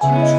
清楚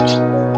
Música